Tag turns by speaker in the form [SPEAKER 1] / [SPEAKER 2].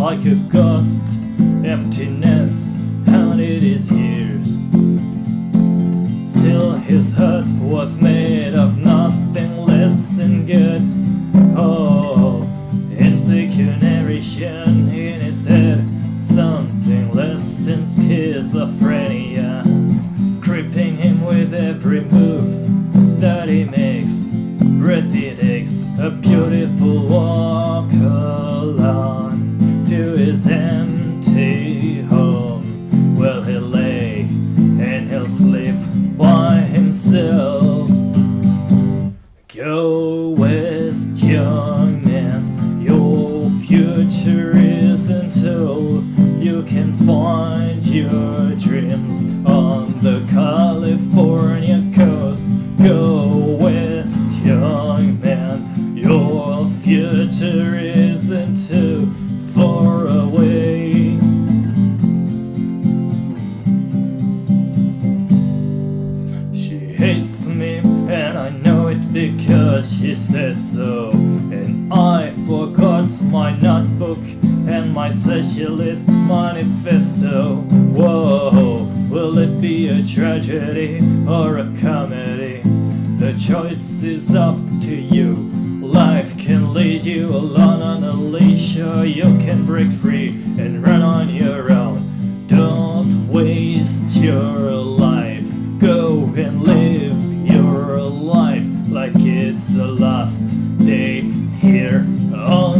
[SPEAKER 1] like a ghost, emptiness haunted his ears. Still, his heart was made of nothing less than good. Oh, insecure narration in his head, something less than schizophrenia, creeping him with every move that he makes. Breath he takes, a beautiful walk find your dreams on the California coast. Go west, young man. Your future isn't too far away. She hates me, and I know it because she said so. I forgot my notebook and my socialist manifesto. Whoa, will it be a tragedy or a comedy? The choice is up to you. Life can lead you along on a leash, or you can break free and last day here on